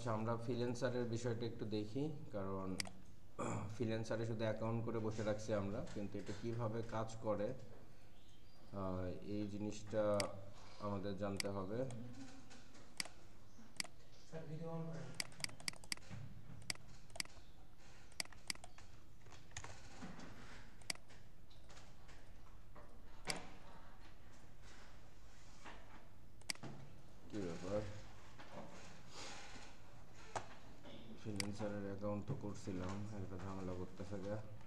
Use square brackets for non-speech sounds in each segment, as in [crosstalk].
আচ্ছা আমরা ফ্রিল্যান্সারের বিষয়টা একটু দেখি, কারণ ফ্রিল্যান্সারে শুধু অ্যাকাউন্ট করে বসে রাখছি আমরা, কিন্তু এটা কীভাবে কাজ করে এই জিনিসটা আমাদের জানতে হবে। স্যার ভিডিও অন করেন কি ব্যাপার ফ্রিল্যান্সারের অ্যাকাউন্ট তো করছিলাম একটা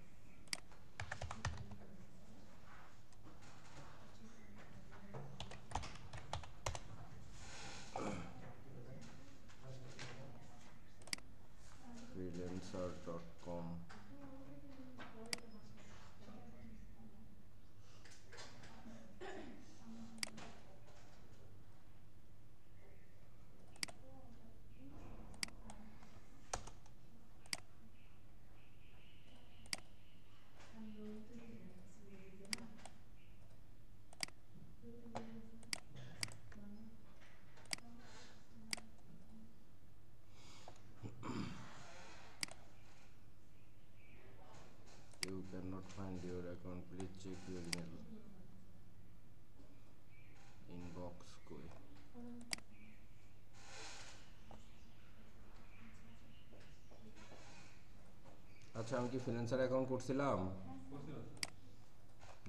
আচ্ছা আমি কি ফিনান্সার অ্যাকাউন্ট করছিলাম?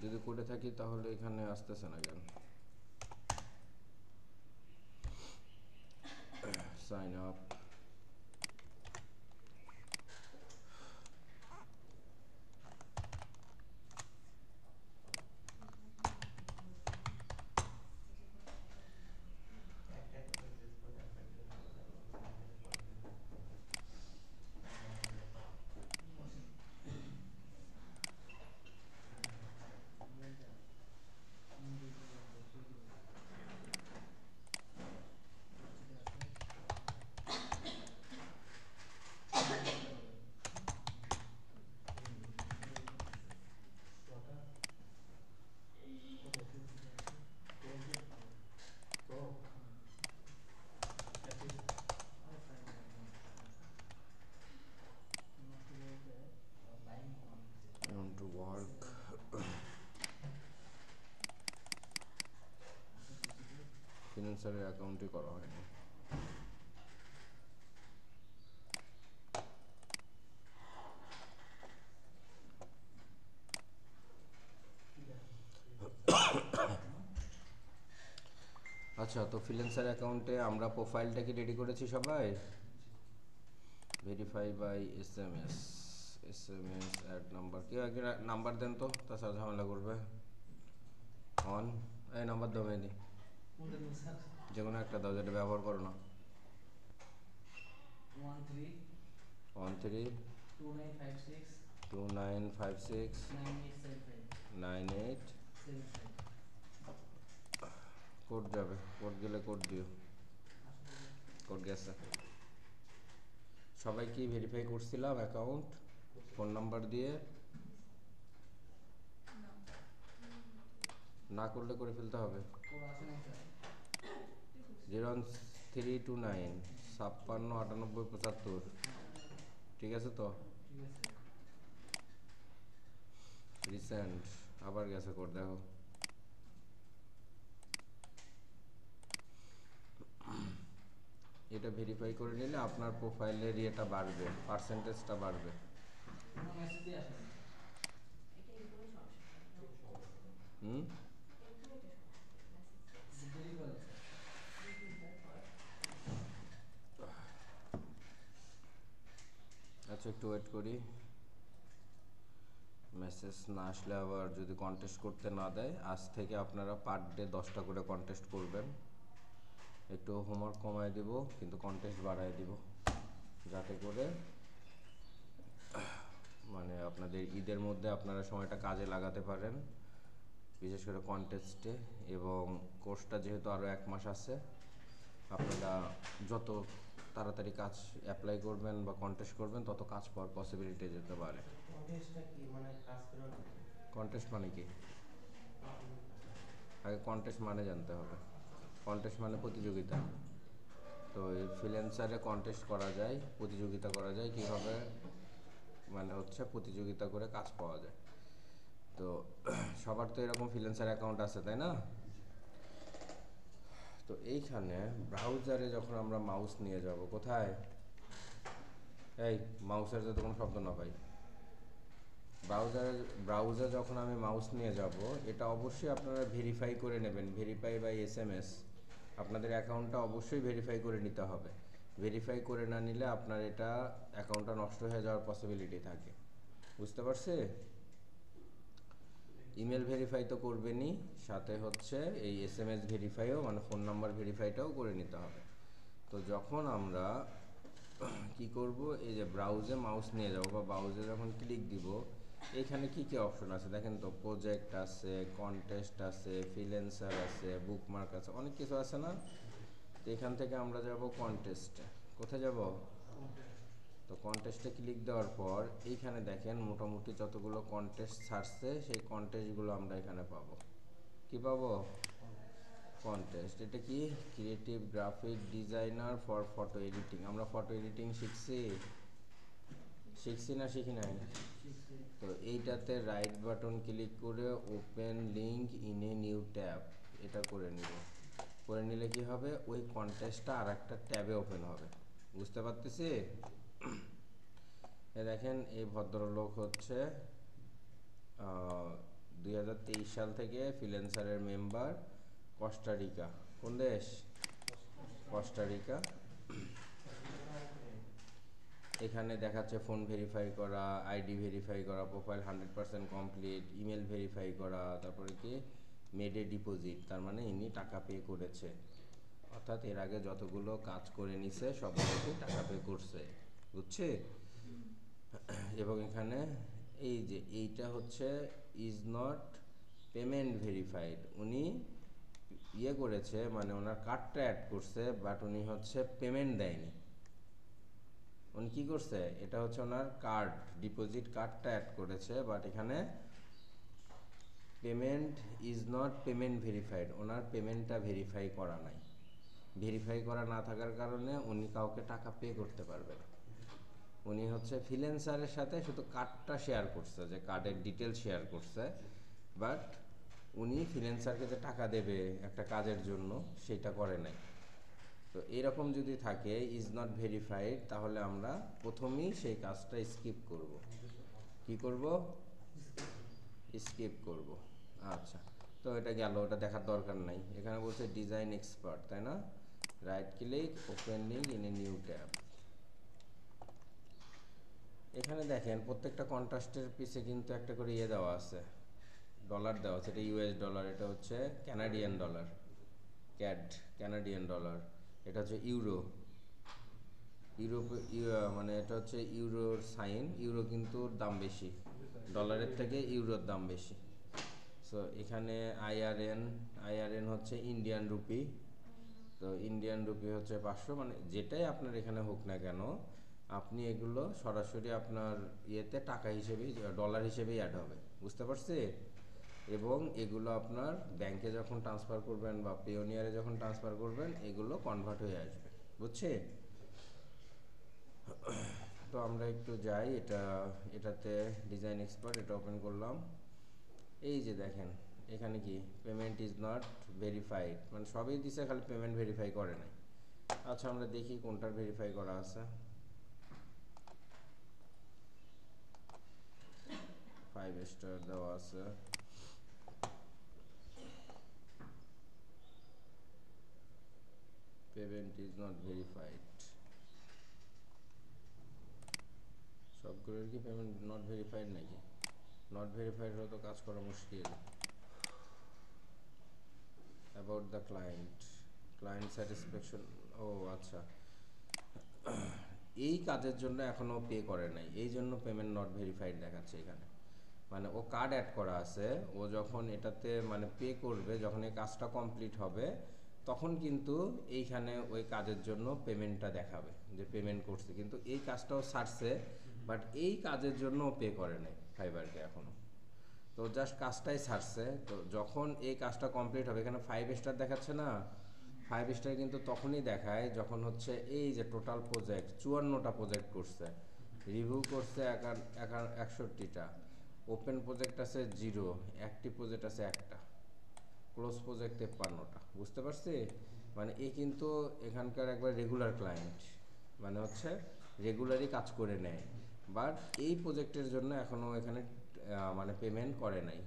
যদি করে থাকি তাহলে এখানে আসতেছে না কেন? [coughs] সাইন আপ একটা একটা করে চেক করে আপনাকে I want to work. ফিনান্সারের অ্যাকাউন্টই করা হয়নি। আচ্ছা তো ফ্রিল্যান্সার অ্যাকাউন্টে আমরা প্রোফাইলটা কি রেডি করেছি সবাই? Verify by S M S S M S add number কেউ একজন নাম্বার দেন তো? তাছাড়া ঝামেলা করবে। অন এই নাম্বার স্যার যে কোনো একটা দাও যেটা ব্যবহার করো না। One three one three two nine five six two nine five six nine eight code যাবে। কোড গেলে কোড দিও। কোড গেছে। সবাই কি ভেরিফাই করছিলাম অ্যাকাউন্ট ফোন নাম্বার দিয়ে? না। করলে করে ফেলতে হবে। জিরো থ্রি টু নাইন ছাপ্পান্ন, আটানব্বই, পঁচাত্তর। ঠিক আছে তো? রিসেন্ট আবার গেছে কোড দেখো। এটা ভেরিফাই করে নিলে আপনার প্রোফাইলের ইয়েটা বাড়বে পার্সেন্টেজটা বাড়বে। হুম দেরি করে স্যার আচ্ছা একটু ওয়েট করি। মেসেজ না আসলে আবার যদি কন্টেস্ট করতে না দেয়, আজ থেকে আপনারা পার ডে দশটা করে কন্টেস্ট করবেন। একটু হোমওয়ার্ক কমায় দিব, কিন্তু কন্টেস্ট বাড়ায় দিব। যাতে করে মানে আপনাদের ঈদের মধ্যে আপনারা সময়টা কাজে লাগাতে পারেন, বিশেষ করে কন্টেস্টে এবং কোর্সটা যেহেতু আরও এক মাস আছে, আপনারা যত তাড়াতাড়ি কাজ অ্যাপ্লাই করবেন বা কন্টেস্ট করবেন তত কাজ পাওয়ার পসিবিলিটি যেতে পারে। কন্টেস্টটা মানে কন্টেস্ট মানে কি? আগে কন্টেস্ট মানে জানতে হবে। কন্টেস্ট মানে প্রতিযোগিতা। তো এই ফ্রিল্যান্সারে কন্টেস্ট করা যায় প্রতিযোগিতা করা যায় কীভাবে? মানে হচ্ছে প্রতিযোগিতা করে কাজ পাওয়া যায়। তো সবার তো এরকম ফ্রিল্যান্সার অ্যাকাউন্ট আছে তাই না? তো এইখানে ব্রাউজারে যখন আমরা মাউস নিয়ে যাব, কোথায়? এই মাউসের যাতে কোনো শব্দ না পাই। ব্রাউজারে ব্রাউজার যখন আমি মাউস নিয়ে যাব, এটা অবশ্যই আপনারা ভেরিফাই করে নেবেন। Verify by S M S আপনাদের অ্যাকাউন্টটা অবশ্যই ভেরিফাই করে নিতে হবে। ভেরিফাই করে না নিলে আপনার এটা অ্যাকাউন্টটা নষ্ট হয়ে যাওয়ার পসিবিলিটি থাকে। বুঝতে পারছে? ইমেল ভেরিফাই তো করবেনই, সাথে হচ্ছে এই এস এম এস ভেরিফাইও মানে ফোন নাম্বার ভেরিফাইটাও করে নিতে হবে। তো যখন আমরা [clears throat] কি করব, এই যে ব্রাউজে মাউস নিয়ে যাব বা ব্রাউজে যখন ক্লিক দিব, এখানে কি কি অপশন আছে? দেখেন তো প্রজেক্ট আছে কন্টেস্ট আছে ফ্রিল্যান্সার আছে বুকমার্ক আছে, অনেক কিছু আছে না? তো এখান থেকে আমরা যাব কন্টেস্টে কোথায় যাব? তো কন্টেস্টে ক্লিক দেওয়ার পর এইখানে দেখেন মোটামুটি যতগুলো কন্টেস্ট ছাড়ছে, সেই কন্টেস্টগুলো আমরা এখানে পাবো। কি পাবো? কন্টেস্ট এটা কি? Creative graphic designer for photo editing আমরা ফটো এডিটিং শিখছি? শিখছি না শিখি নাই? তো এইটাতে রাইট বাটন ক্লিক করে open link in a new tab এটা করে নিব। করে নিলে কি হবে? ওই কন্টেস্টটা আর একটা ট্যাবে ওপেন হবে। বুঝতে পারতেছি? এ দেখেন, এই ভদ্রলোক হচ্ছে দুই হাজার তেইশ সাল থেকে ফ্রিল্যান্সারের মেম্বার, কস্টারিকা। কোন দেশ? Costa Rica. এখানে দেখাচ্ছে ফোন ভেরিফাই করা, আইডি ভেরিফাই করা, profile hundred percent complete, email verify করা, তারপরে কি? মেডে ডিপোজিট, তার মানে ইনি টাকা পে করেছে। অর্থাৎ এর আগে যতগুলো কাজ করে নিছে সবগুলোকে টাকা পে করছে। বুঝছে? এবং এখানে এই যে এইটা হচ্ছে ইজ নট পেমেন্ট ভেরিফাইড উনি ইয়ে করেছে মানে ওনার কার্ডটা অ্যাড করছে বাট উনি হচ্ছে পেমেন্ট দেয়নি। উনি কি করছে? এটা হচ্ছে ওনার কার্ড ডিপোজিট কার্ডটা অ্যাড করেছে বাট এখানে payment is not payment verified ওনার পেমেন্টটা ভেরিফাই করা নাই। ভেরিফাই করা না থাকার কারণে উনি কাউকে টাকা পে করতে পারবে না। উনি হচ্ছে ফ্রিল্যান্সারের সাথে শুধু কার্ডটা শেয়ার করছে, যে কার্ডের ডিটেল শেয়ার করছে। বাট উনি ফ্রিল্যান্সারকে যে টাকা দেবে একটা কাজের জন্য, সেটা করে নাই। তো এরকম যদি থাকে ইজ নট ভেরিফাইড তাহলে আমরা প্রথমেই সেই কাজটা স্কিপ করব। কি করব? স্কিপ করব। আচ্ছা তো এটা গেল, ওটা দেখার দরকার নাই। এখানে বলছে ডিজাইন এক্সপার্ট তাই না? Right click open link in a new tab এখানে দেখেন, প্রত্যেকটা কন্ট্রাস্টের পিছে কিন্তু একটা করে ইয়ে দেওয়া আছে। ডলার দেওয়া আছে, এটা ইউএস ডলার এটা হচ্ছে Canadian dollar CAD Canadian dollar এটা হচ্ছে ইউরো ইউরোপ মানে এটা হচ্ছে ইউরোর সাইন ইউরো কিন্তু দাম বেশি ডলারের থেকে ইউরোর দাম বেশি। সো এখানে আইআরএন আইআরএন হচ্ছে ইন্ডিয়ান রুপি তো ইন্ডিয়ান রুপি হচ্ছে পাঁচশো মানে যেটাই আপনার এখানে হোক না কেন আপনি এগুলো সরাসরি আপনার ইয়েতে টাকা হিসেবেই ডলার হিসেবেই অ্যাড হবে। বুঝতে পারছি? এবং এগুলো আপনার ব্যাংকে যখন ট্রান্সফার করবেন বা পেওনিয়ারে যখন ট্রান্সফার করবেন, এগুলো কনভার্ট হয়ে আসবে। বুঝছে? তো আমরা একটু যাই, এটা, এটাতে ডিজাইন এক্সপার্ট এটা ওপেন করলাম। এই যে দেখেন, এখানে কি? পেমেন্ট ইজ নট ভেরিফাইড মানে সবই দিছে, খালি পেমেন্ট ভেরিফাই করে নাই। আচ্ছা আমরা দেখি কোনটার ভেরিফাই করা আছে। ফাইভ স্টার দেওয়া আছে পেমেন্ট ইজ নট ভেরিফাইড সবগুলোর কি পেমেন্ট নট ভেরিফাইড নাকি? নট ভেরিফাইড হলে তো কাজ করা মুশকিল। About the client client satisfaction ও আচ্ছা। এই কাজের জন্য এখনও পে করে নাই। এই জন্য পেমেন্ট নট ভেরিফাইড দেখাচ্ছে এখানে। মানে ও কার্ড অ্যাড করা আছে, ও যখন এটাতে মানে পে করবে, যখন এই কাজটা কমপ্লিট হবে, তখন কিন্তু এইখানে ওই কাজের জন্য পেমেন্টটা দেখাবে, যে পেমেন্ট করছে। কিন্তু এই কাজটাও সারছে বাট এই কাজের জন্য পে করে নাই ফাইবারকে এখনও। তো জাস্ট কাজটাই সারছে। তো যখন এই কাজটা কমপ্লিট হবে, এখানে ফাইভ স্টার দেখাচ্ছে না? ফাইভ স্টার কিন্তু তখনই দেখায়, যখন হচ্ছে এই যে টোটাল প্রজেক্ট চুয়ান্নটা প্রজেক্ট করছে। রিভিউ করছে একষট্টিটা। ওপেন প্রজেক্ট আছে জিরো অ্যাক্টিভ প্রজেক্ট আছে একটা ক্লোজ প্রজেক্ট তেপ্পান্নটা, বুঝতে পারছি? মানে এ কিন্তু এখানকার একবার রেগুলার ক্লায়েন্ট মানে হচ্ছে রেগুলারই কাজ করে নেয়। বাট এই প্রজেক্টের জন্য এখনও এখানে মানে পেমেন্ট করে নাই।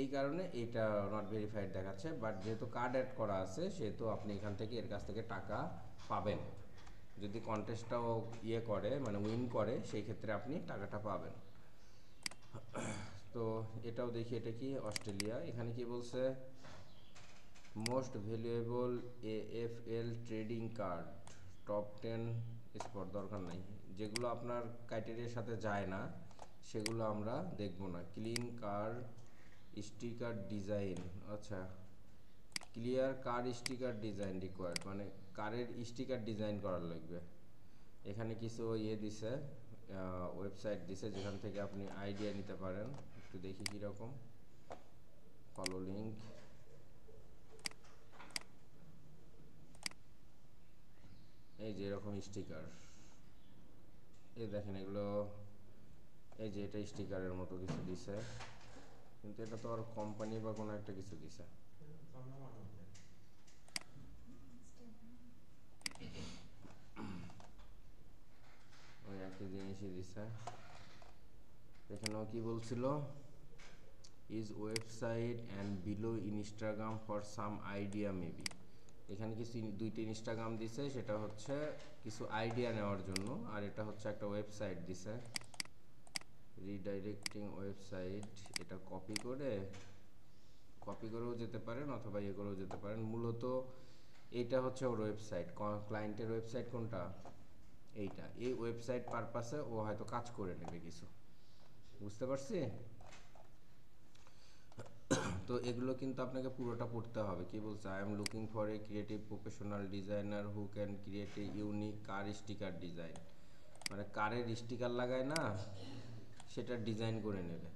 এই কারণে এইটা নট ভেরিফাইড দেখাচ্ছে বাট যেহেতু কার্ড অ্যাড করা আছে, সেহেতু আপনি এখান থেকে এর কাছ থেকে টাকা পাবেন। যদি কন্টেস্টটাও ইয়ে করে মানে উইন করে, সেই ক্ষেত্রে আপনি টাকাটা পাবেন। তো এটাও দেখি, এটা কি? অস্ট্রেলিয়া। এখানে কি বলছে? Most valuable AFL trading card top ten spot দরকার নাই। যেগুলো আপনার ক্রাইটেরিয়ার সাথে যায় না, সেগুলো আমরা দেখব না। ক্লিন কার স্টিকার ডিজাইন আচ্ছা। Clear car sticker design required মানে কারের স্টিকার ডিজাইন করার লাগবে। এখানে কিছু ইয়ে দিছে। ওয়েবসাইট দিছে যেখান থেকে আপনি আইডিয়া নিতে পারেন, একটু দেখি কীরকম। ফলো লিঙ্ক এই যে এরকম স্টিকার এই দেখেন এগুলো, এই যে এটা স্টিকারের মতো কিছু দিছে। কিন্তু এটা তো আর কোম্পানি বা কোনো একটা কিছু দিছে ওই একই জিনিসই দিছে। এখানেও কি বলছিল। Is website and below Instagram for some idea maybe এখানে কিছু দুইটি ইনস্টাগ্রাম দিছে, সেটা হচ্ছে কিছু আইডিয়া নেওয়ার জন্য, আর এটা হচ্ছে একটা ওয়েবসাইট দিছে। রিডাইরেক্টিং ওয়েবসাইট এটা কপি করে কপি করেও যেতে পারেন অথবা ইয়ে করেও যেতে পারেন। মূলত এটা হচ্ছে ওর ওয়েবসাইট ক্লায়েন্টের ওয়েবসাইট কোনটা? এইটা। এই ওয়েবসাইট পারপাসে ও হয়তো কাজ করে নেবে কিছু। বুঝতে পারছি? তো এগুলো কিন্তু আপনাকে পুরোটা পড়তে হবে। কি বলছে? I am looking for a creative professional designer who can create a unique car sticker design মানে কারের স্টিকার লাগায় না, সেটা ডিজাইন করে নেবে।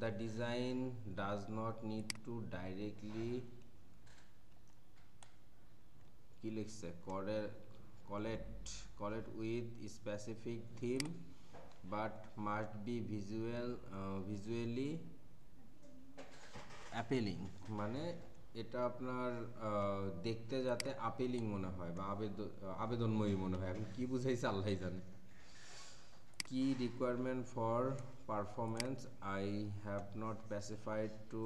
The design does not need to directly কি লিখছে? করে collect collect with specific theme but must be visual visually appealing মানে এটা আপনার দেখতে যাতে আপেলিং মনে হয় বা আবেদন আবেদনময়ী মনে হয়। এখন কি বুঝাইছে আল্লাহ জানে। কি requirement for performance I have not specified to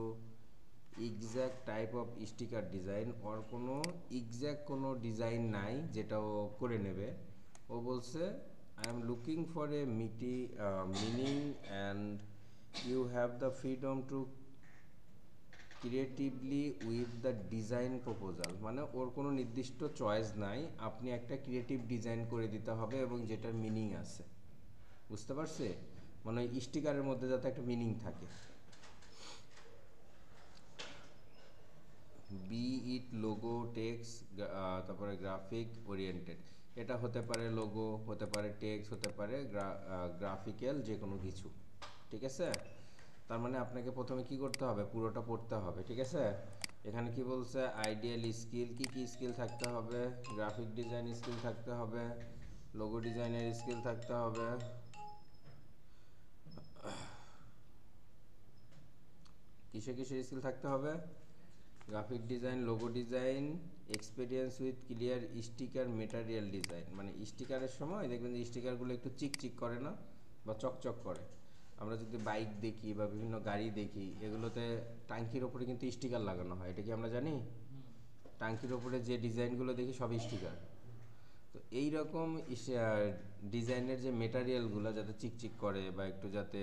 exact type of sticker design or কোনো এক্স্যাক্ট কোনো ডিজাইন নাই, যেটা ও করে নেবে। ও বলছে I am looking for a meaty meaning and you have the freedom to creatively with the design proposal মানে ওর কোনো নির্দিষ্ট চয়েস নাই, আপনি একটা ক্রিয়েটিভ ডিজাইন করে দিতে হবে এবং যেটার মিনিং আছে। বুঝতে পারছে? মানে স্টিকারের মধ্যে যাতে একটা মিনিং থাকে। বি ইট লোগো টেক্স তারপরে গ্রাফিক ওরিয়েন্টেড এটা হতে পারে লোগো হতে পারে টেক্স হতে পারে গ্রাফিক্যাল যে কোনো কিছু, ঠিক আছে? তার মানে আপনাকে প্রথমে কি করতে হবে? পুরোটা পড়তে হবে, ঠিক আছে? এখানে কি বলছে? আইডিয়াল স্কিল কি কি স্কিল থাকতে হবে? গ্রাফিক ডিজাইন স্কিল থাকতে হবে লোগো ডিজাইনের স্কিল থাকতে হবে। কিসে কিসের স্কিল থাকতে হবে? Graphic design logo design experience with clear sticker material design মানে স্টিকারের সময় দেখবেন যে স্টিকারগুলো একটু চিকচিক করে না বা চকচক করে। আমরা যদি বাইক দেখি বা বিভিন্ন গাড়ি দেখি, এগুলোতে টাঙ্কির ওপরে কিন্তু স্টিকার লাগানো হয়। এটা কি আমরা জানি? টাঙ্কির ওপরে যে ডিজাইনগুলো দেখি সব স্টিকার তো এই রকম ডিজাইনের যে মেটারিয়ালগুলো যাতে চিকচিক করে বা একটু যাতে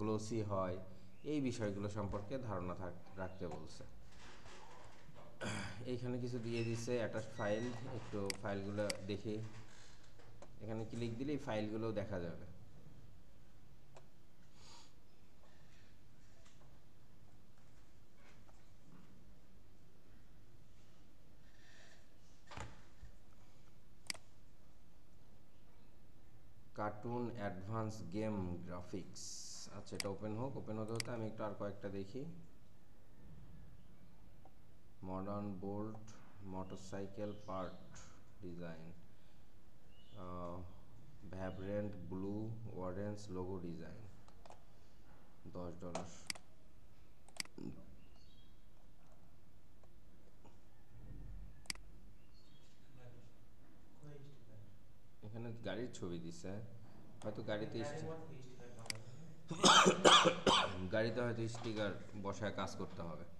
গ্লোসি হয়, এই বিষয়গুলো সম্পর্কে ধারণা থাক রাখতে বলছে। এইখানে কিছু দিয়ে দিচ্ছে অ্যাটাচ ফাইল একটু ফাইলগুলো দেখি। এখানে ক্লিক দিলেই ফাইলগুলো দেখা যাবে। কার্টুন অ্যাডভান্স গেম গ্রাফিক্স আচ্ছা এটা ওপেন হোক ওপেন হতে হতে আমি একটু আর কয়েকটা দেখি। Modern bolt motorcycle part design vibrant blue orange logo design দশ ডলার এখানে গাড়ির ছবি দিছে হয়তো গাড়িতে [coughs] গাড়িতে হয়তো স্টিকার বসায় কাজ করতে হবে।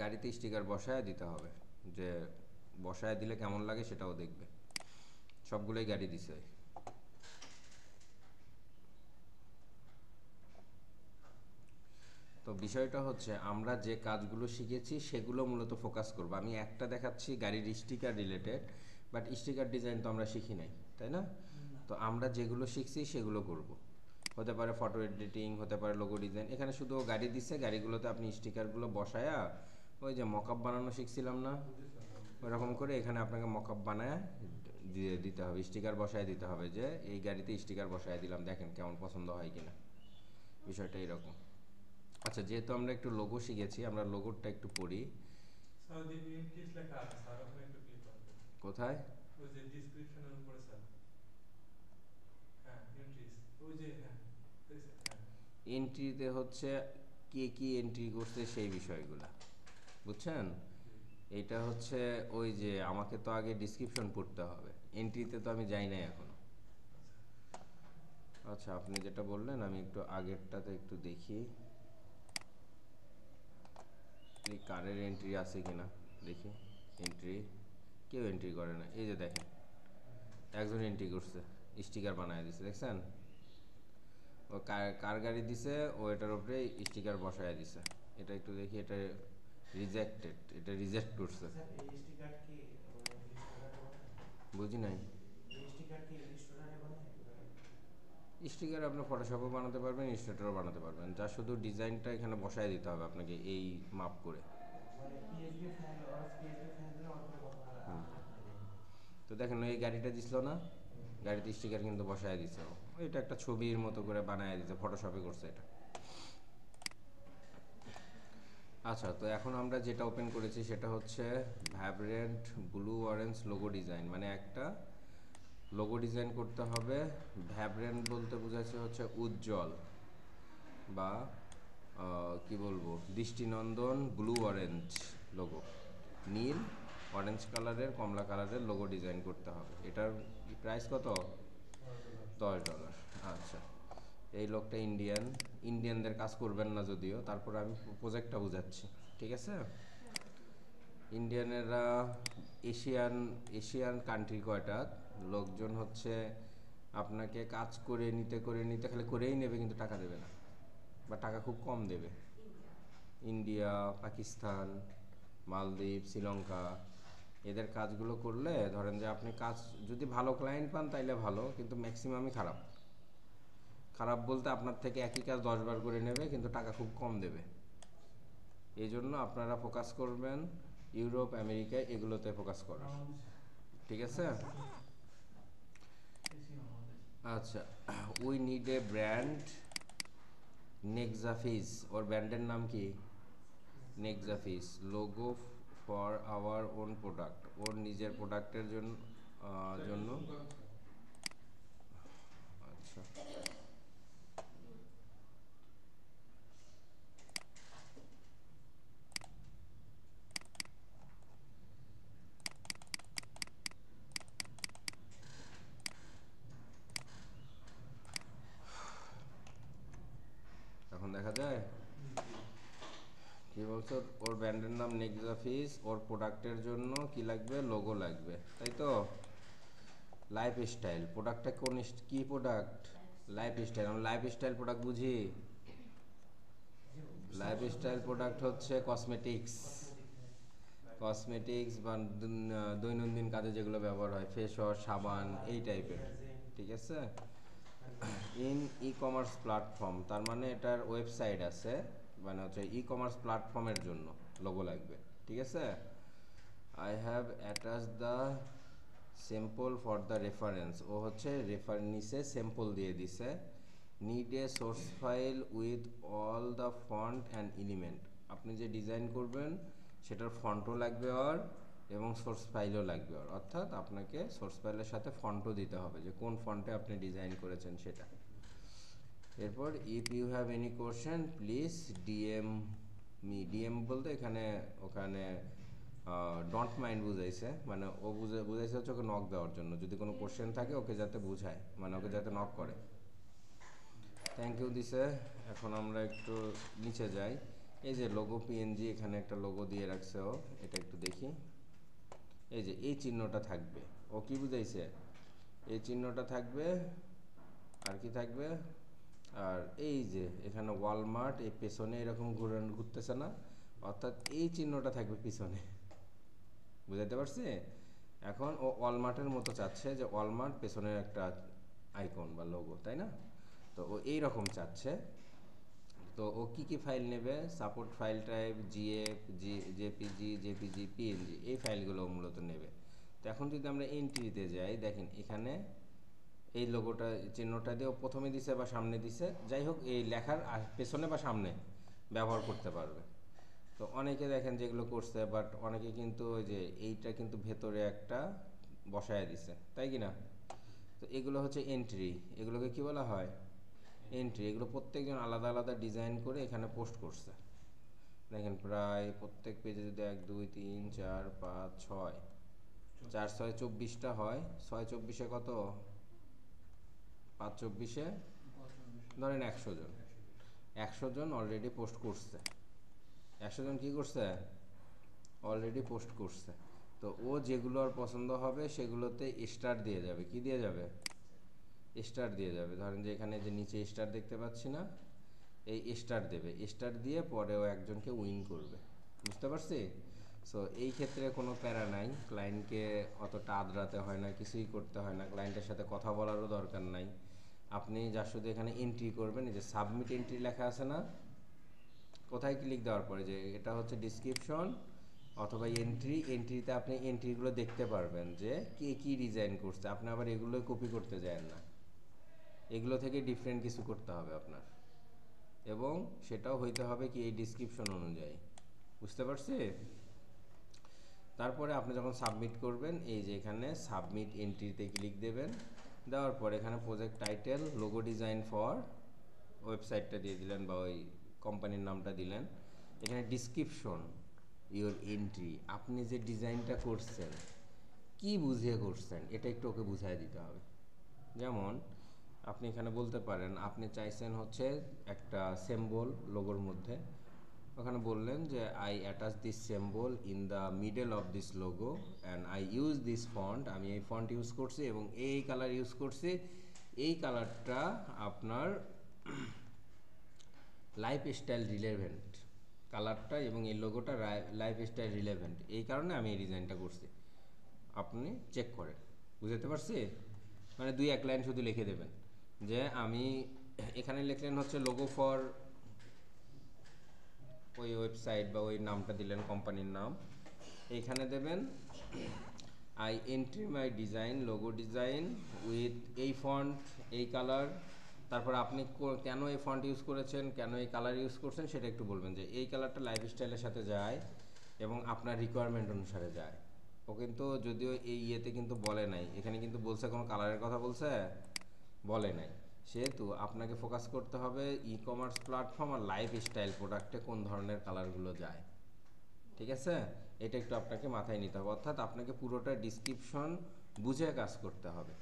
গাড়িতে স্টিকার বসায় দিতে হবে। যে বসায় দিলে কেমন লাগে সেটাও দেখবে। সবগুলোই গাড়ি দিছে। তো বিষয়টা হচ্ছে, আমরা যে কাজগুলো শিখেছি সেগুলো মূলত ফোকাস করব। আমি একটা দেখাচ্ছি গাড়ির sticker related but sticker design তো আমরা শিখি নাই, তাই না? তো আমরা যেগুলো শিখছি সেগুলো করব। হতে পারে ফটো এডিটিং হতে পারে লোগো ডিজাইন এখানে শুধু গাড়ি দিচ্ছে গাড়িগুলোতে আপনি স্টিকারগুলো বসায়া ওই যে মকআপ বানানো শিখছিলাম না? ওরকম করে এখানে আপনাকে মকআপ বানায় দিয়ে দিতে হবে স্টিকার বসায় দিতে হবে যে এই গাড়িতে স্টিকার বসায় দিলাম দেখেন কেমন পছন্দ হয় কিনা। বিষয়টা এরকম। আচ্ছা যেহেতু আমরা একটু লোগো শিখেছি আমরা লোগোটা একটু পড়ি। কোথায়? ওই যে ডিসক্রিপশনের উপরে স্যার। হ্যাঁ ওই হ্যাঁ যে, হ্যাঁ। এন্ট্রিতে হচ্ছে কে কি এন্ট্রি করছে সেই বিষয়গুলা। বুঝছেন? এটা হচ্ছে ওই যে আমাকে তো আগে ডিসক্রিপশন পড়তে হবে। এন্ট্রিতে তো আমি যাই নাই এখন। আচ্ছা আপনি যেটা বললেন, আমি একটু আগেরটাতে একটু দেখি। কারের এন্ট্রি আছে কিনা? দেখি। এন্ট্রি কেউ এন্ট্রি করে না। এই যে দেখেন। একজন এন্ট্রি করছে। স্টিকার বানায় দিছে, দেখছেন? ও কার কার গাড়ি দিছে? ও এটার উপরে স্টিকার বসায় দিছে। এটা একটু দেখি, এটা রিজেক্টেড এটা রিজেক্ট করছে বুঝি নাই। স্টিকার স্টিকার আপনি ফটোশপও বানাতে পারবেন ইনস্টাটারও বানাতে পারবেন। যা শুধু ডিজাইনটা এখানে বসায় দিতে হবে আপনাকে এই মাপ করে। তো দেখেন এই গাড়িটা দিছিল না? গাড়িতে স্টিকার কিন্তু বসায় দিছে। এটা একটা ছবির মতো করে বানায় দিতে ফটোশপে করছে এটা। আচ্ছা তো এখন আমরা যেটা ওপেন করেছি সেটা হচ্ছে vibrant blue orange logo design মানে একটা লোগো ডিজাইন করতে হবে। ভ্যাব্রেন্ট বলতে বোঝাচ্ছে হচ্ছে উজ্জ্বল বা কি বলব, দৃষ্টিনন্দন ব্লু অরেঞ্জ লোগো নীল অরেঞ্জ কালারের কমলা কালারের লোগো ডিজাইন করতে হবে। এটার প্রাইস কত? দশ ডলার আচ্ছা। এই লোকটা ইন্ডিয়ান ইন্ডিয়ানদের কাজ করবেন না যদিও, তারপর আমি প্রজেক্টটা বুঝাচ্ছি, ঠিক আছে? ইন্ডিয়ানেরা এশিয়ান এশিয়ান কান্ট্রি কয়টা? লোকজন হচ্ছে আপনাকে কাজ করে নিতে করে নিতে, খালি করেই নেবে কিন্তু টাকা দেবে না, বা টাকা খুব কম দেবে। ইন্ডিয়া পাকিস্তান মালদ্বীপ শ্রীলঙ্কা এদের কাজগুলো করলে ধরেন যে আপনি কাজ যদি ভালো ক্লায়েন্ট পান তাইলে ভালো, কিন্তু ম্যাক্সিমামই খারাপ। খারাপ বলতে আপনার থেকে একই কাজ দশবার করে নেবে, কিন্তু টাকা খুব কম দেবে। এই জন্য আপনারা ফোকাস করবেন ইউরোপ, আমেরিকা, এগুলোতে ফোকাস করার। ঠিক আছে? আচ্ছা we need a brand Nexafis ওর ব্র্যান্ডের নাম কি? Nexafis logo for our own product ওর নিজের প্রোডাক্টের জন্য জন্য। আচ্ছা এখন দেখা যায় কি বলছো ওর ব্র্যান্ডের নেক্সাফিস ওর প্রোডাক্টের জন্য কি লাগবে? লোগো লাগবে। তাই তো? লাইফ স্টাইল প্রোডাক্টটা কোন কি প্রোডাক্ট লাইফ স্টাইল আমরা লাইফ স্টাইল প্রোডাক্ট বুঝি? লাইফ স্টাইল প্রোডাক্ট হচ্ছে কসমেটিক্স কসমেটিক্স বা দৈনন্দিন কাজে যেগুলো ব্যবহার হয় ফেস ওয়াশ সাবান, এই টাইপের ঠিক আছে? ইন ই কমার্স প্ল্যাটফর্ম তার মানে এটার ওয়েবসাইট আছে মানে হচ্ছে ই কমার্স প্ল্যাটফর্মের জন্য লোগো লাগবে। ঠিক আছে? I have attach the sample for the reference ও হচ্ছে রেফার নিচে স্যাম্পল দিয়ে দিছে। Need a source file with all the font and element আপনি যে ডিজাইন করবেন, সেটার ফন্টও লাগবে ওর এবং সোর্স ফাইলও লাগবে ওর অর্থাৎ আপনাকে সোর্স ফাইলের সাথে ফন্টও দিতে হবে যে কোন ফন্টে আপনি ডিজাইন করেছেন সেটা। এরপর if you have any question please DM me DM বলতে এখানে, ওখানে ডন্ট মাইন্ড বুঝাইছে। মানে ও বুঝে, বুঝাইছে হচ্ছে ওকে নক দেওয়ার জন্য। যদি কোনো কোশ্চেন থাকে, ওকে যাতে বুঝায়। মানে ওকে যাতে নক করে। থ্যাংক ইউ দিছে। এখন আমরা একটু নিচে যাই। এই যে লোগো পিএনজি এখানে একটা লোগো দিয়ে রাখছে ও। এটা একটু দেখি। এই যে, এই চিহ্নটা থাকবে। ও কি বুঝাইছে? এই চিহ্নটা থাকবে, আর কি থাকবে? আর এই যে এখানে ওয়ালমার্ট এই পেছনে এরকম ঘুরে ঘুরতেছে না, অর্থাৎ এই চিহ্নটা থাকবে পিছনে। বুঝাতে পারছি? এখন ও ওয়ালমার্টের মতো চাচ্ছে যে ওয়ালমার্ট পেছনের একটা আইকন বা লোগো তাই না? তো ও এই রকম চাচ্ছে। তো ও কি কি ফাইল নেবে? Support file type GIF G JPG JPG PNG এই ফাইলগুলো মূলত নেবে। তো এখন যদি আমরা এন্ট্রিতে যাই, দেখেন এখানে এই লোগোটা চিহ্নটা দিয়ে ও প্রথমে দিছে বা সামনে দিছে। যাই হোক, এই লেখার পেছনে বা সামনে ব্যবহার করতে পারবে। তো অনেকে দেখেন যেগুলো করছে বাট অনেকে কিন্তু ওই যে এইটা কিন্তু ভেতরে একটা বসায় দিছে। তাই কি না? তো এগুলো হচ্ছে এন্ট্রি এগুলোকে কি বলা হয়? এন্ট্রি এগুলো প্রত্যেকজন আলাদা আলাদা ডিজাইন করে এখানে পোস্ট করছে। দেখেন প্রায় প্রত্যেক পেজে যদি এক, দুই, তিন, চার, পাঁচ, ছয়, চার, ছয়, চব্বিশটা হয়, ছয়, চব্বিশে কত? পাঁচ চব্বিশে? ধরেন একশো জন। একশো জন অলরেডি পোস্ট করছে। একশো জন কী করছে? অলরেডি পোস্ট করছে। তো ও যেগুলো আর পছন্দ হবে, সেগুলোতে স্টার দিয়ে যাবে। কি দিয়ে যাবে? স্টার দিয়ে যাবে। ধরেন যে এখানে যে নিচে স্টার দেখতে পাচ্ছি না, এই স্টার দেবে। স্টার দিয়ে পরে ও একজনকে উইন করবে। বুঝতে পারছি? সো এই ক্ষেত্রে কোনো প্যারা নাই। ক্লায়েন্টকে অতটা আদরাতে হয় না, কিছুই করতে হয় না। ক্লায়েন্টের সাথে কথা বলারও দরকার নাই। আপনি যা শুধু এখানে এন্ট্রি করবেন, এই যে সাবমিট এন্ট্রি লেখা আছে না, কোথায় ক্লিক দেওয়ার পরে যে এটা হচ্ছে ডিসক্রিপশন অথবা এন্ট্রি এন্ট্রিতে আপনি এন্ট্রিগুলো দেখতে পারবেন যে কে কি ডিজাইন করছে। আপনি আবার এগুলো কপি করতে যান না। এগুলো থেকে ডিফারেন্ট কিছু করতে হবে আপনার। এবং সেটাও হইতে হবে কি এই ডিসক্রিপশন অনুযায়ী। বুঝতে পারছি? তারপরে আপনি যখন সাবমিট করবেন, এই যে এখানে সাবমিট এন্ট্রিতে ক্লিক দেবেন। দেওয়ার পর এখানে project title logo design for ওয়েবসাইটটা দিয়ে দিলেন বা ওই কোম্পানির নামটা দিলেন। এখানে ডিসক্রিপশন ইওর এন্ট্রি আপনি যে ডিজাইনটা করছেন, কি বুঝিয়ে করছেন, এটা একটু ওকে বুঝাই দিতে হবে। যেমন, আপনি এখানে বলতে পারেন, আপনি চাইছেন হচ্ছে একটা সেম্বল লোগোর মধ্যে। ওখানে বললেন যে I attach this symbol in the middle of this logo and I use this font আমি এই ফন্ট ইউজ করছি এবং এই কালার ইউজ করছি। এই কালারটা আপনার লাইফ স্টাইল রিলেভেন্ট কালারটা এবং এই লোগোটা লাইফ স্টাইল রিলেভেন্ট এই কারণে আমি এই ডিজাইনটা করছি। আপনি চেক করেন। বুঝতে পারছি? মানে দুই এক লাইন শুধু লিখে দেবেন যে, আমি এখানে লিখলেন হচ্ছে লোগো ফর ওই ওয়েবসাইট বা ওই নামটা দিলেন কোম্পানির নাম। এইখানে দেবেন I entry my design logo design with এই ফন্ট এই কালার তারপর আপনি কেন এই ফন্ট ইউজ করেছেন, কেন এই কালার ইউজ করছেন সেটা একটু বলবেন যে এই কালারটা লাইফ স্টাইলের সাথে যায় এবং আপনার রিকোয়ারমেন্ট অনুসারে যায়। ও কিন্তু যদিও এই ইয়েতে কিন্তু বলে নাই, এখানে কিন্তু বলছে কোনো কালারের কথা বলছে? বলে নাই। সেহেতু আপনাকে ফোকাস করতে হবে ই কমার্স প্ল্যাটফর্ম আর লাইফ স্টাইল প্রোডাক্টে কোন ধরনের কালারগুলো যায়। ঠিক আছে? এটা একটু আপনাকে মাথায় নিতে হবে। অর্থাৎ আপনাকে পুরোটা ডিসক্রিপশন বুঝে কাজ করতে হবে।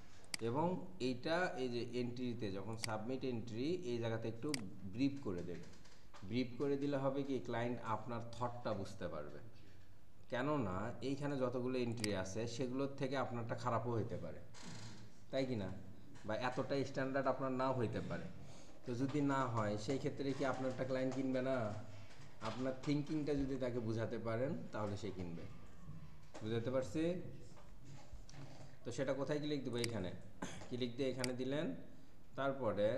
এবং এইটা এই যে এন্ট্রিতে যখন সাবমিট এন্ট্রি এই জায়গাতে একটু ব্রিফ করে দেবে। ব্রিফ করে দিলে হবে কি ক্লায়েন্ট আপনার থটটা বুঝতে পারবে। কেননা, এইখানে যতগুলো এন্ট্রি আছে, সেগুলোর থেকে আপনারটা খারাপও হইতে পারে। তাই কি না? বা এতটা স্ট্যান্ডার্ড আপনার নাও হইতে পারে। তো যদি না হয়, সেই ক্ষেত্রে কি আপনারটা ক্লায়েন্ট কিনবে না? আপনার থিঙ্কিংটা যদি তাকে বুঝাতে পারেন, তাহলে সে কিনবে। বুঝাতে পারছি? তো সেটা কোথায় ক্লিক দেবো এইখানে ক্লিক দিয়ে এখানে দিলেন। তারপরে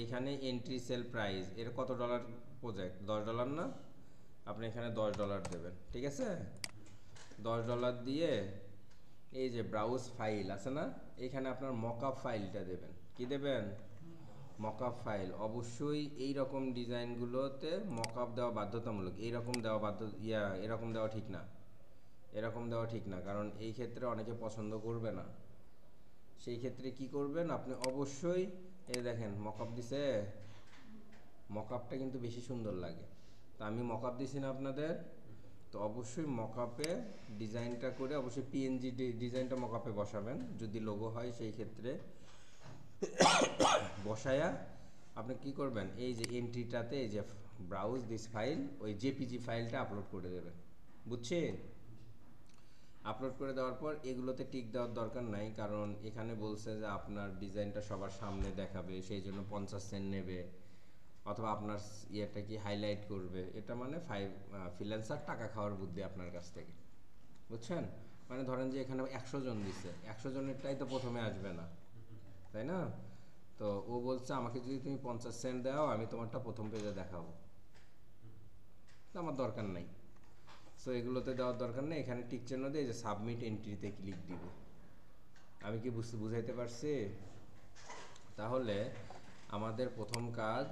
এইখানে এন্ট্রি সেল প্রাইস এর কত ডলার প্রজেক্ট দশ ডলার না? আপনি এখানে দশ ডলার দেবেন, ঠিক আছে? দশ ডলার দিয়ে এই যে ব্রাউজ ফাইল আছে না? এখানে আপনার মকআপ ফাইলটা দেবেন। কি দেবেন? মকআপ ফাইল অবশ্যই এই রকম ডিজাইনগুলোতে মকআপ দেওয়া বাধ্যতামূলক। এই রকম দেওয়া বাধ্য, ইয়া, এরকম দেওয়া ঠিক না। এরকম দেওয়া ঠিক না। কারণ এই ক্ষেত্রে অনেকে পছন্দ করবে না। সেই ক্ষেত্রে কি করবেন? আপনি অবশ্যই এই দেখেন মকআপ দিছে। মকআপটা কিন্তু বেশি সুন্দর লাগে। তা আমি মকআপ দিছি না আপনাদের। তো অবশ্যই মকআপে ডিজাইনটা করে অবশ্যই পিএনজি ডিজাইনটা মকআপে বসাবেন। যদি লোগো হয় সেই ক্ষেত্রে বসায়া আপনি কি করবেন? এই যে এন্ট্রিটাতে এই যে ব্রাউজ দিস ফাইল ওই জেপিজি ফাইলটা আপলোড করে দেবেন। বুঝছেন? আপলোড করে দেওয়ার পর এগুলোতে টিক দেওয়ার দরকার নাই, কারণ এখানে বলছে যে আপনার ডিজাইনটা সবার সামনে দেখাবে, সেই জন্য পঞ্চাশ সেন্ট নেবে। অথবা আপনার ইয়েটা কি হাইলাইট করবে? এটা মানে ফাইভ ফ্রিল্যান্সার টাকা খাওয়ার বুদ্ধি আপনার কাছ থেকে। বুঝছেন? মানে ধরেন যে এখানে একশো জন দিছে। একশো জনেরটাই তো প্রথমে আসবে না। তাই না? তো ও বলছে, আমাকে যদি তুমি পঞ্চাশ সেন্ট দাও, আমি তোমারটা প্রথম পেজে দেখাবো। আমার দরকার নাই। সো এগুলোতে দেওয়ার দরকার নেই। এখানে টিক চিহ্ন দিয়ে যে সাবমিট এন্ট্রিতে ক্লিক দিব। আমি কি বুঝতে বুঝাইতে পারছি? তাহলে আমাদের প্রথম কাজ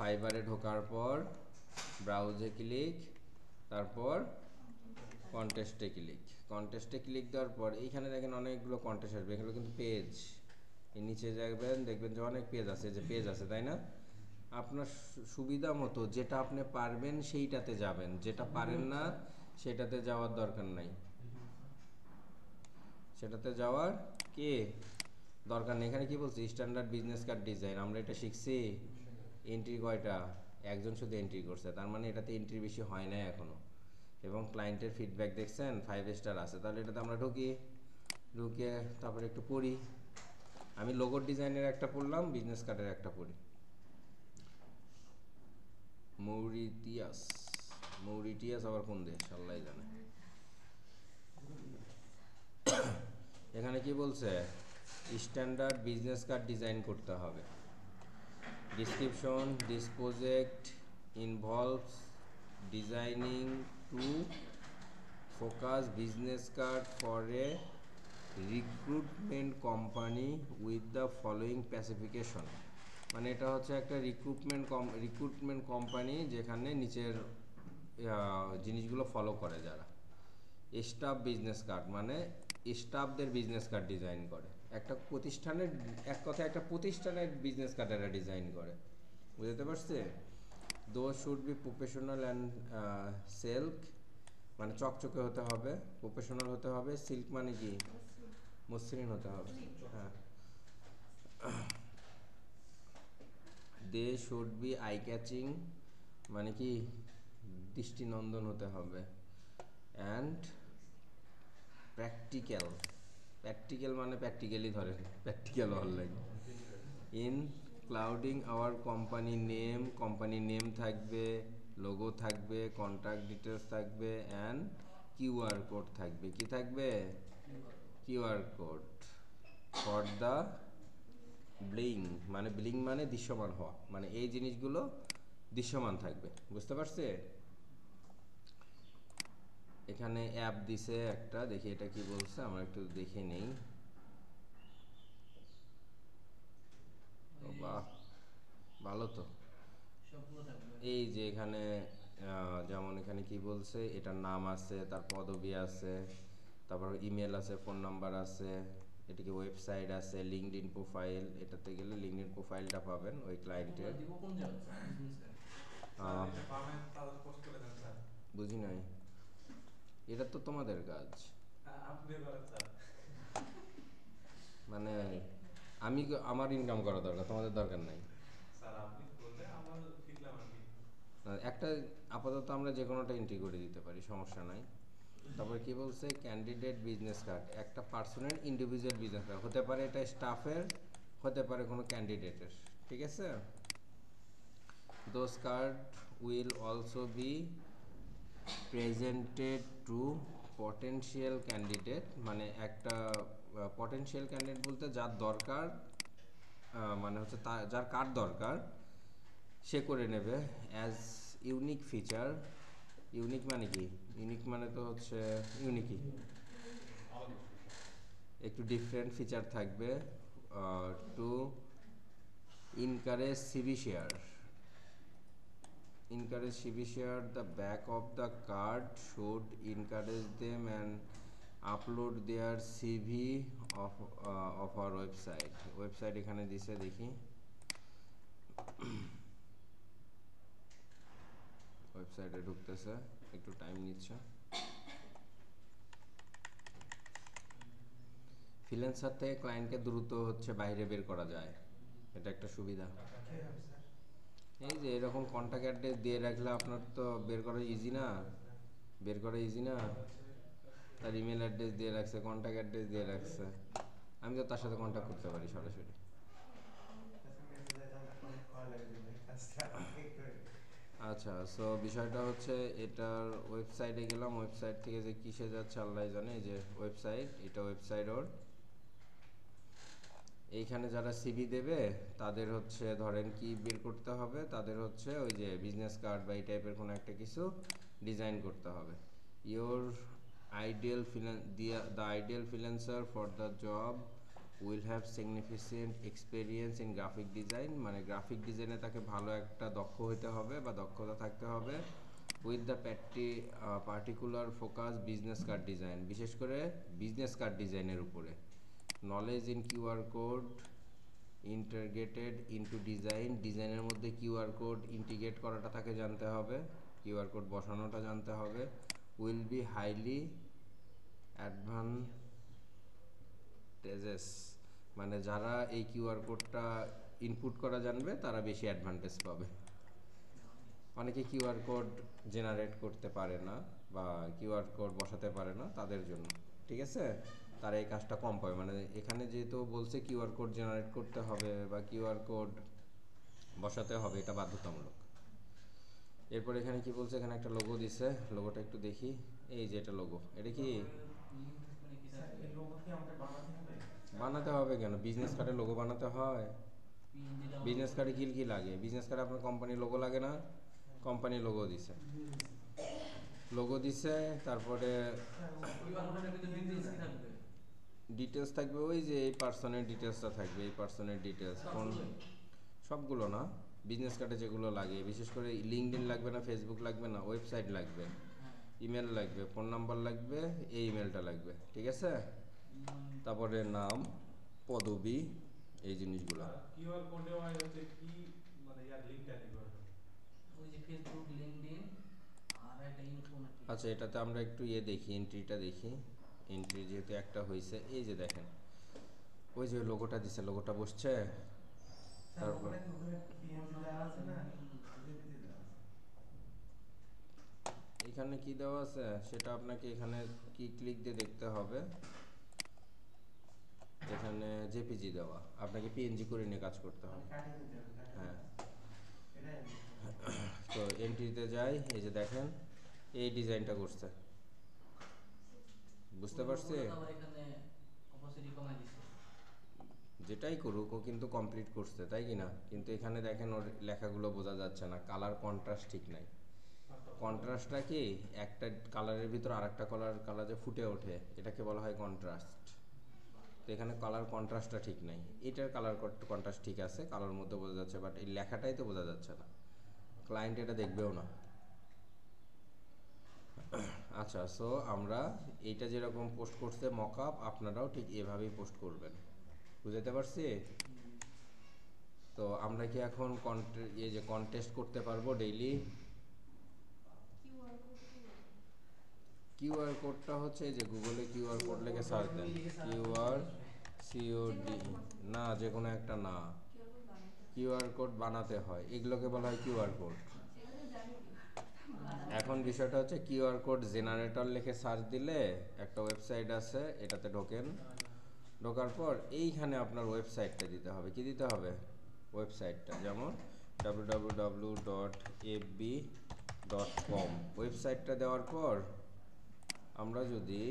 ফাইবারে ঢোকার পর ব্রাউজে ক্লিক তারপর কন্টেস্টে ক্লিক কন্টেস্টে ক্লিক দেওয়ার পর এইখানে দেখেন অনেকগুলো কন্টেস্ট আসবে, এগুলো কিন্তু পেজ এর নিচে যাবেন, দেখবেন যে অনেক পেজ আছে যে পেজ আছে, তাই না? আপনার সুবিধা মতো যেটা আপনি পারবেন সেইটাতে যাবেন, যেটা পারেন না সেটাতে যাওয়ার দরকার নাই। সেটাতে যাওয়ার কি? দরকার নেই। এখানে কি বলছি? স্ট্যান্ডার্ড বিজনেস কার্ড ডিজাইন আমরা এটা শিখছি। এন্ট্রি কয়টা? একজন শুধু এন্ট্রি করছে। তার মানে এটাতে এন্ট্রি বেশি হয় নাই এখনও। এবং ক্লায়েন্টের ফিডব্যাক দেখছেন ফাইভ স্টার আছে। তাহলে এটাতে আমরা ঢুকি। ঢুকে তারপরে একটু পড়ি। আমি লোগোর ডিজাইনের একটা পড়লাম বিজনেস কার্ডের একটা পড়ি। মৌরিটিয়াস মৌরিটিয়াস আবার কোন দেশ? আল্লাহ জানে। এখানে কি বলছে? স্ট্যান্ডার্ড বিজনেস কার্ড ডিজাইন করতে হবে। Description this project involves designing to focus business card for a recruitment company with the following specification মানে এটা হচ্ছে একটা রিক্রুটমেন্ট রিক্রুটমেন্ট কোম্পানি যেখানে নিচের জিনিসগুলো ফলো করে যারা। স্টাফ বিজনেস কার্ড মানে স্টাফদের বিজনেস কার্ড ডিজাইন করে। একটা প্রতিষ্ঠানের, এক কথা একটা প্রতিষ্ঠানের বিজনেস কার্ড এরা ডিজাইন করে। বুঝতে পারছে? Though should be professional and silk মানে চকচকে হতে হবে প্রফেশনাল হতে হবে সিল্ক মানে কি? মসৃণ হতে হবে হ্যাঁ। They should be eye catching মানে কি? দৃষ্টিনন্দন হতে হবে। অ্যান্ড প্র্যাকটিক্যাল প্র্যাকটিক্যাল মানে প্র্যাকটিক্যালি ধরেন প্র্যাকটিক্যাল লাগে including our company name company name থাকবে লোগো থাকবে কন্ট্যাক্ট ডিটেলস থাকবে অ্যান্ড কিউআর কোড থাকবে। কি থাকবে? QR code for the bling মানে ব্লিং মানে দৃশ্যমান হওয়া। মানে এই জিনিসগুলো দৃশ্যমান থাকবে। বুঝতে পারছে এখানে অ্যাপ দিছে একটা দেখি এটা কি বলছে আমরা একটু দেখে নেই। বাহ ভালো তো। এই যে এখানে যেমন এখানে কি বলছে এটার নাম আছে তার পদবি আছে তারপর ইমেল আছে ফোন নাম্বার আছে এটিকে ওয়েবসাইট আছে লিঙ্কড ইন প্রোফাইল এটাতে গেলে লিঙ্কড ইন প্রোফাইলটা পাবেন ওই ক্লায়েন্টের বুঝি নাই। এটা তো তোমাদের কাজ। মানে আমি আমার ইনকাম করা দরকার তোমাদের দরকার নাই। আহ, একটা আপাতত আমরা যে কোনোটা এন্ট্রি করে দিতে পারি সমস্যা নাই। তারপর কি বলছে? ক্যান্ডিডেট বিজনেস কার্ড একটা পার্সোনাল ইন্ডিভিজুয়াল বিজনেস কার্ড হতে পারে এটা স্টাফের হতে পারে কোনো ক্যান্ডিডেটের ঠিক আছে? Those card will also be presented to potential candidate মানে একটা পটেনশিয়াল ক্যান্ডিডেট বলতে যার দরকার মানে হচ্ছে যার কার দরকার, সে করে নেবে অ্যাজ ইউনিক ফিচার ইউনিক মানে কি? ইউনিক মানে তো হচ্ছে ইউনিকই একটু ডিফারেন্ট ফিচার থাকবে to encourage CV share encourage share the back of the card should encourage them and upload their CV of uh, of our website website এখানে দিছে দেখি ওয়েবসাইটে ঢুকতেছে একটু টাইম নিচ্ছে ফ্রিল্যান্সার থেকে ক্লায়েন্টকে দ্রুত হচ্ছে বাইরে বের করা যায় এটা একটা সুবিধা এই যে এরকম কন্ট্যাক্ট অ্যাড্রেস দিয়ে রাখলে আপনার তো বের করা ইজি না? বের করা ইজি না? তার ইমেল অ্যাড্রেস দিয়ে রাখছে কন্ট্যাক্ট অ্যাড্রেস দিয়ে রাখছে। আমি তো তার সাথে কন্ট্যাক্ট করতে পারি সরাসরি। আচ্ছা সো বিষয়টা হচ্ছে এটার ওয়েবসাইটে গেলাম ওয়েবসাইট থেকে যে কিসে যাচ্ছে আল্লাহ জানে যে ওয়েবসাইট এটা ওয়েবসাইট ওর। এইখানে যারা সিভি দেবে, তাদের হচ্ছে ধরেন কি বের করতে হবে, তাদের হচ্ছে ওই যে বিজনেস কার্ড বা এই টাইপের কোনো একটা কিছু ডিজাইন করতে হবে। Your ideal the ideal freelancer for the job will have significant experience in graphic design মানে গ্রাফিক ডিজাইনে তাকে ভালো একটা দক্ষ হতে হবে বা দক্ষতা থাকতে হবে with the pa particular focus business card design বিশেষ করে বিজনেস কার্ড ডিজাইনের উপরে। Knowledge in QR code integrated into design ডিজাইনের মধ্যে কিউআর কোড ইন্টিগ্রেট করাটা তাকে জানতে হবে। কিউআর কোড বসানোটা জানতে হবে। উইল বি হাইলি অ্যাডভান্টেজেস মানে যারা এই কিউআর কোডটা ইনপুট করা জানবে, তারা বেশি অ্যাডভান্টেজ পাবে। অনেকে কিউআর কোড জেনারেট করতে পারে না বা কিউআর কোড বসাতে পারে না তাদের জন্য। ঠিক আছে? তারা এই কাজটা কম পাবে। মানে এখানে যেহেতু বলছে কিউআর কোড জেনারেট করতে হবে বা কিউআর কোড বসাতে হবে, এটা বাধ্যতামূলক। এরপর এখানে কি বলছে? এখানে একটা লোগো দিছে। লোগোটা একটু দেখি। এই যে এটা লোগো এটা কি? বানাতে হবে কেন? বিজনেস কার্ডে লোগো বানাতে হয়? বিজনেস কার্ডে কি কি লাগে? বিজনেস কার্ডে আপনার কোম্পানির লোগো লাগে না? কোম্পানির লোগো দিছে। লোগো দিছে, তারপরে ডিটেলস থাকবে ওই যে এই পার্সনের ডিটেলসটা থাকবে এই পার্সনের ডিটেলস কোন সবগুলো না? বিজনেস কার্ডে যেগুলো লাগে বিশেষ করে লিঙ্কডিন লাগবে না ফেসবুক লাগবে না ওয়েবসাইট লাগবে ইমেল লাগবে ফোন নাম্বার লাগবে এই ইমেলটা লাগবে ঠিক আছে? তারপরে নাম পদবি এই জিনিসগুলো। কিউআর কোডে হয় হচ্ছে কি মানে ইয়ার লিংকটা দিবে ওই যে ফেসবুক লিঙ্কডইন আর একটা আচ্ছা এটাতে আমরা একটু ইয়ে দেখি এন্ট্রিটা দেখি। এন্ট্রি যেহেতু একটা হয়েছে এই যে দেখেন, ওই যে লোগোটা দিছে, লোগোটা বসছে। তারপর? এখানে কি দেওয়া আছে? সেটা আপনাকে এখানে কি ক্লিক দিয়ে দেখতে হবে। এখানে জেপিজি দেওয়া। আপনাকে পিএনজি করে নিয়ে কাজ করতে হবে। হ্যাঁ। তো এন্ট্রিতে যাই, এই যে দেখেন, এই ডিজাইনটা করছে। বুঝতে পারছি? যেটাই করুক ও কিন্তু কমপ্লিট করছে তাই কি না? কিন্তু এখানে দেখেন ওর লেখাগুলো বোঝা যাচ্ছে না কালার কন্ট্রাস্ট ঠিক নাই। কন্ট্রাস্টটা কি? একটা কালারের ভিতর আরেকটা কালার কালার যে ফুটে ওঠে এটাকে বলা হয় কন্ট্রাস্ট তো এখানে কালার কন্ট্রাস্টটা ঠিক নাই। এটার কালার কন্ট্রাস্ট ঠিক আছে কালার মধ্যে বোঝা যাচ্ছে বাট এই লেখাটাই তো বোঝা যাচ্ছে না। ক্লায়েন্ট এটা দেখবেও না। আচ্ছা সো আমরা এইটা যেরকম পোস্ট করছে মকআপ আপনারাও ঠিক এভাবেই পোস্ট করবেন। বুঝতে পারছি? তো আমরা কি এখন কন্টে এই যে কন্টেস্ট করতে পারব ডেইলি কিউআর কোডটা হচ্ছে যে গুগলে কিউআর কোড লিখে সার্চ দেন। কিউআর সিওডি না যে কোনো একটা না। কিউআর কোড বানাতে হয়। এগুলোকে বলা হয় কিউআর কোড এখন বিষয়টা হচ্ছে কিউআর কোড জেনারেটর লিখে সার্চ দিলে একটা ওয়েবসাইট আছে, এটাতে ঢোকেন। ঢোকার পর এইখানে আপনার ওয়েবসাইটটা দিতে হবে। কি দিতে হবে? ওয়েবসাইটটা। যেমন ডাব্লু ওয়েবসাইটটা দেওয়ার পর আমরা যদি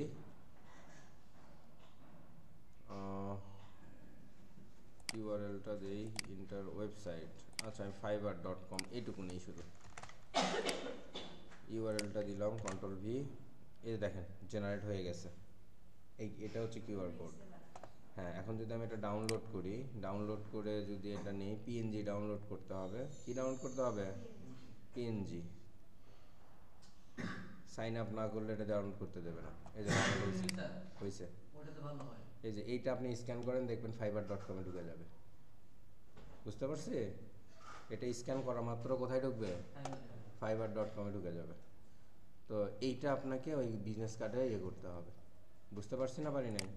ইন্টার ওয়েবসাইট আচ্ছা আমি ফাইবার ডট কম এইটুকু নেই শুধু। ইউআরএলটা দিলাম কন্ট্রোল ভি এই যে দেখেন জেনারেট হয়ে গেছে। এই এটা হচ্ছে কিউআর কোড হ্যাঁ এখন যদি আমি এটা ডাউনলোড করি ডাউনলোড করে যদি এটা নেই পিএনজি ডাউনলোড করতে হবে। কি ডাউনলোড করতে হবে? পিএনজি সাইন আপ না করলে এটা ডাউনলোড করতে দেবে না। এই যে হয়েছে। হয়। এই যে এইটা আপনি স্ক্যান করেন দেখবেন ফাইবার ডট কমে ঢুকে যাবে। বুঝতে পারছি? এটা স্ক্যান করা মাত্র কোথায় ঢুকবে? হ্যাঁ। ফাইবার ডট কমে ঢুকে যাবে। তো এইটা আপনাকে ওই বিজনেস কার্ডে ইয়ে করতে হবে। বুঝতে পারছি না পারি নাই?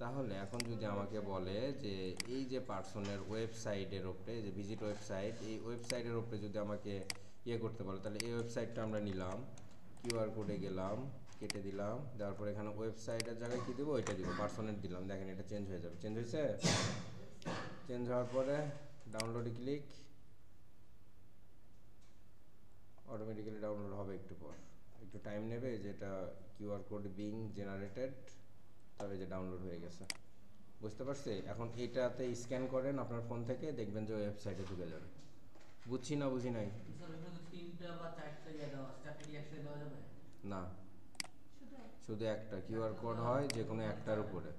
তাহলে এখন যদি আমাকে বলে যে এই যে পার্সনের ওয়েবসাইটের ওপরে যে ভিজিট ওয়েবসাইট এই ওয়েবসাইটের ওপরে যদি আমাকে ইয়ে করতে বলে তাহলে এই ওয়েবসাইটটা আমরা নিলাম কিউআর কোডে গেলাম কেটে দিলাম দেওয়ার পর এখানে ওয়েবসাইটের জায়গায় কী দেবো? ওইটা দিব পার্সনের দিলাম। দেখেন এটা চেঞ্জ হয়ে যাবে। চেঞ্জ হয়েছে? চেঞ্জ হওয়ার পরে ডাউনলোডে ক্লিক অটোমেটিক্যালি ডাউনলোড হবে একটু পর। একটু টাইম নেবে যেটা কিউআর কোড বিং জেনারেটেড তবে যে ডাউনলোড হয়ে গেছে। বুঝতে পারছি? এখন এইটাতে স্ক্যান করেন আপনার ফোন থেকে দেখবেন যে ওয়েবসাইটে ঢুকে যাবে। বুঝছি না বুঝি নাই? স্যার ওখানে তো তিনটা বা চারটা ইয়ে না। শুধু একটা। কিউআর কোড হয় যে কোনো একটার উপরে।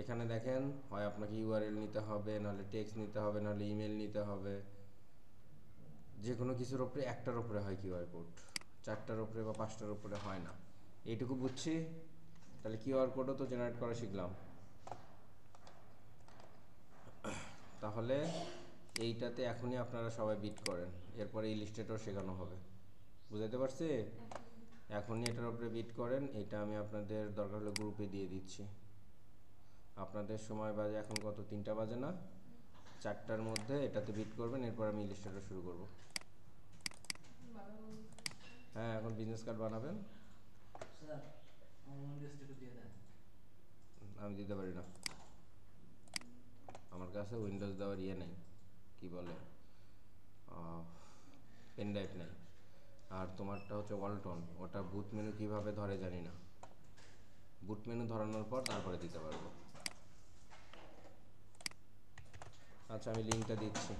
এখানে দেখেন হয় আপনাকে ইউআরএল নিতে হবে নাহলে টেক্সট নিতে হবে নাহলে ইমেল নিতে হবে। যে কোনো কিছুর ওপরে একটার ওপরে হয় কিউআর কোড। চারটার ওপরে বা পাঁচটার ওপরে হয় না। এইটুকু বুঝছি? তাহলে কিউআর কোডও তো জেনারেট করা শিখলাম। তাহলে এইটাতে এখনই আপনারা সবাই বিট করেন। এরপরে ইলিস্ট্রেটর শেখানো হবে। বুঝাতে পারছি? এখনই এটার উপরে বিট করেন। এটা আমি আপনাদের দরকার হলে গ্রুপে দিয়ে দিচ্ছি। আপনাদের সময় বাজে এখন কত? তিনটা বাজে না? চারটার মধ্যে এটাতে বিট করবেন, এরপর আমি ইলিস্ট্রেটর শুরু করব। হ্যাঁ এখন বিজনেস কার্ড বানাবেন। আমি দিতে পারি না। আমার কাছে উইন্ডোজ দেওয়ার ইয়ে নেই কি বলে পেন ড্রাইভ নেই। আর তোমারটা হচ্ছে ওয়ালটন ওটা বুট মেনু কীভাবে ধরে জানি না। বুট মেনু ধরানোর পর তারপরে দিতে পারব। আচ্ছা আমি লিঙ্কটা দিচ্ছি।